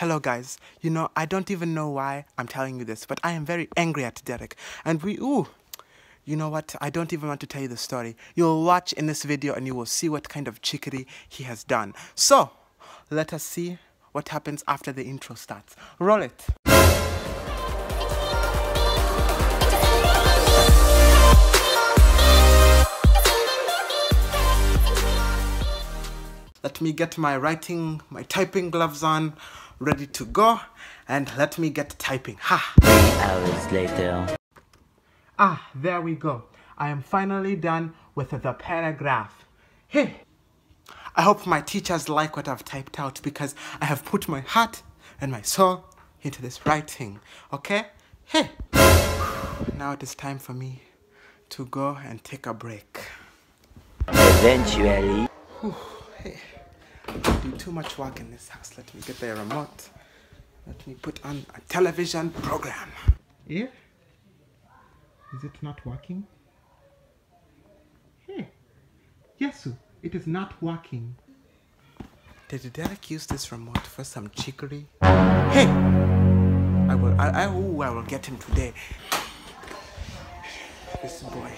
Hello, guys. You know, I don't even know why I'm telling you this, but I am very angry at Derek. And we, ooh, you know what? I don't even want to tell you the story. You'll watch in this video and you will see what kind of chicory he has done. So, let us see what happens after the intro starts. Roll it. Let me get my writing, my typing gloves on, ready to go, and let me get typing. Ha! Hours later. Ah, there we go. I am finally done with the paragraph. Hey! I hope my teachers like what I've typed out because I have put my heart and my soul into this writing. Okay? Hey! Now it is time for me to go and take a break. Eventually. Do too much work in this house. Let me get the remote. Let me put on a television program. Yeah? Is it not working? Hey, Yesu, it is not working. Did Derek use this remote for some chicory? Hey! I will, I, I, ooh, I will get him today. This boy,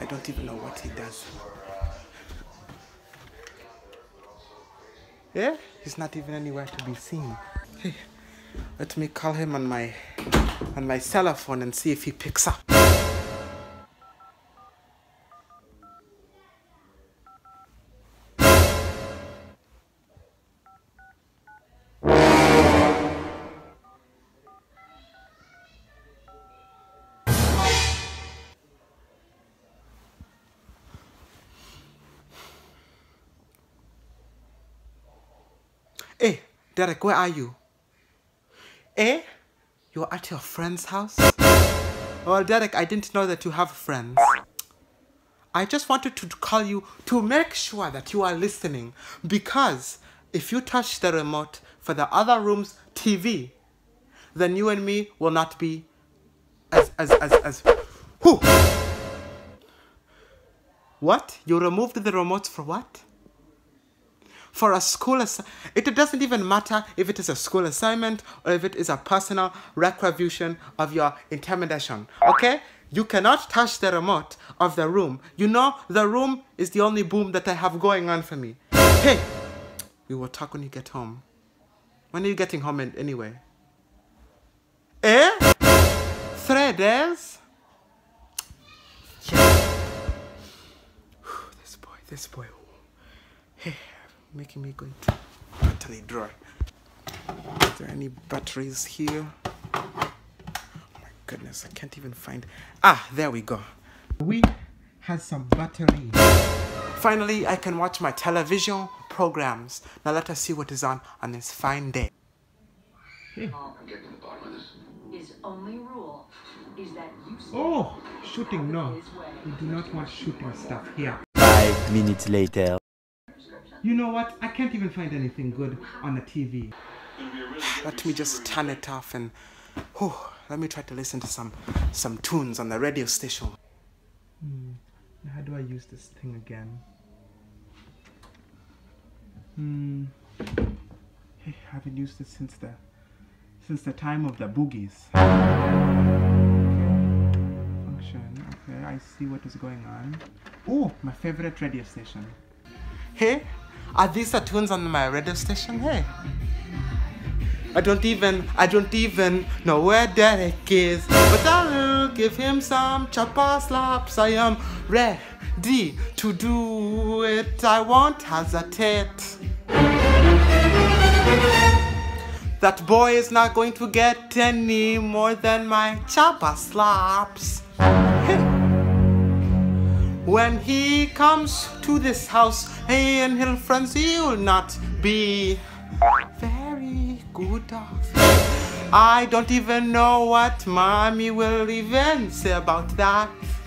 I don't even know what he does. Yeah, he's not even anywhere to be seen. Hey, let me call him on my on my cell phone and see if he picks up. Hey, Derek, where are you? Eh? You're at your friend's house? Well, Derek, I didn't know that you have friends. I just wanted to call you to make sure that you are listening because if you touch the remote for the other room's TV, then you and me will not be as, as, as, as, who? What? You removed the remote for what? For a school it doesn't even matter if it is a school assignment or if it is a personal recreation of your intimidation okay? You cannot touch the remote of the room. You know the room is the only boom that i have going on for me. Hey we will talk when you get home. When are you getting home anyway? Eh? Three days? Yes. this boy this boy making me go into battery drawer. Is there any batteries here? Oh my goodness, I can't even find. Ah, there we go. We has some battery. Finally, I can watch my television programs. Now let us see what is on on this fine day. I'm getting the bottom of this. His only rule is that you say Oh, shooting, no. We do not want shooting stuff here. Five minutes later. You know what? I can't even find anything good on the TV. Let me just turn it off and whew, let me try to listen to some some tunes on the radio station. Hmm. How do I use this thing again? Hmm. Hey, I haven't used it since the since the time of the boogies. Function. Okay, I see what is going on. Oh, my favorite radio station. Hey, are these the tunes on my radio station? Hey. I don't even, I don't even know where Derek is. But I'll give him some chopper slaps. I am ready to do it. I won't hesitate. That boy is not going to get any more than my chopper slaps. When he comes to this house, he and his friends, he will not be very good off. I don't even know what mommy will even say about that.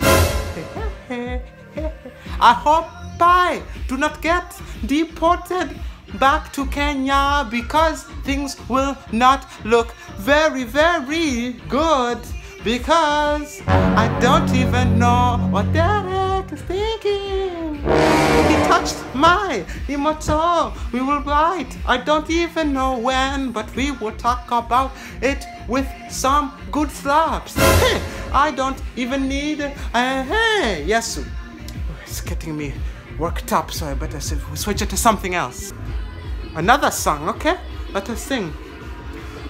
I hope I do not get deported back to Kenya because things will not look very, very good because I don't even know what Derek is thinking. He touched my immortal. We will write. I don't even know when, but we will talk about it with some good slaps. Hey, I don't even need. Uh, hey, yes, it's getting me worked up, so I better switch it to something else. Another song, okay? Let us sing.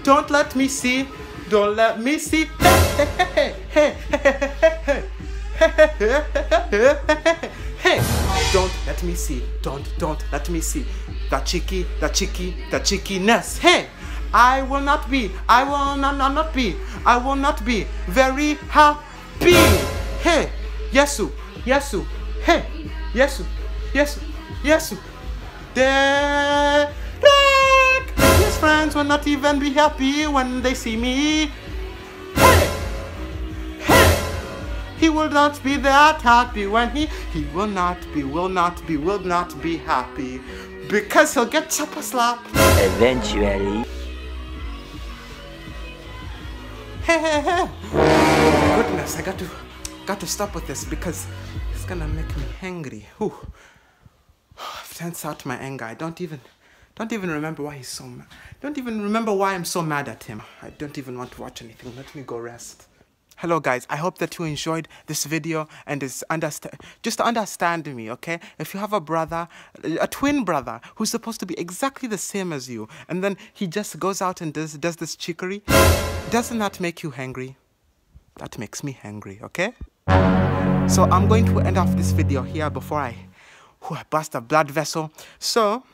Don't let me see. Don't let me see. Hey, hey, hey, hey. Don't let me see. Don't, don't let me see. The cheeky, the cheeky, the cheekiness. Hey, I will not be. I will not, not, not be. I will not be very happy. Hey, Yesu, Yesu. Hey, Yesu, Yesu, Yesu. Derek! His friends will not even be happy when they see me. He will not be that happy when he he will not be, will not be, will not be happy. Because he'll get chopper slap. Eventually. Hey, hey, hey. Goodness, I got to got to stop with this because it's gonna make me angry. Whew. I've tensed out my anger. I don't even don't even remember why he's so mad. Don't even remember why I'm so mad at him. I don't even want to watch anything. Let me go rest. Hello guys, I hope that you enjoyed this video and is understand just understand me, okay? If you have a brother, a twin brother who's supposed to be exactly the same as you, and then he just goes out and does does this chicory, doesn't that make you angry? That makes me angry, okay? So I'm going to end off this video here before I, whew, I bust a blood vessel. So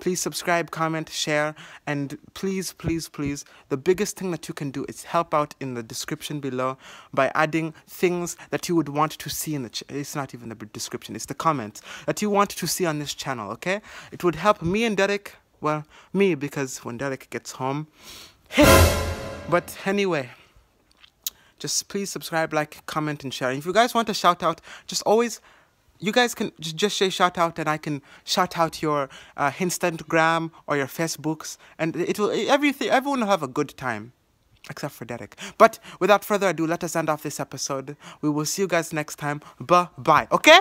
please subscribe, comment, share, and please, please, please, the biggest thing that you can do is help out in the description below by adding things that you would want to see in the. It's not even the description; it's the comments that you want to see on this channel. Okay, it would help me and Derek. Well, me because when Derek gets home. but anyway just please subscribe, like, comment, and share. And if you guys want a shout out, just always, you guys can just say shout out, and I can shout out your uh, Instagram or your Facebooks, and it will everything. Everyone will have a good time, except for Derek. But without further ado, let us end off this episode. We will see you guys next time. Bye bye. Okay.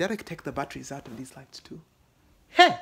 Derek take the batteries out of these lights too? Hey!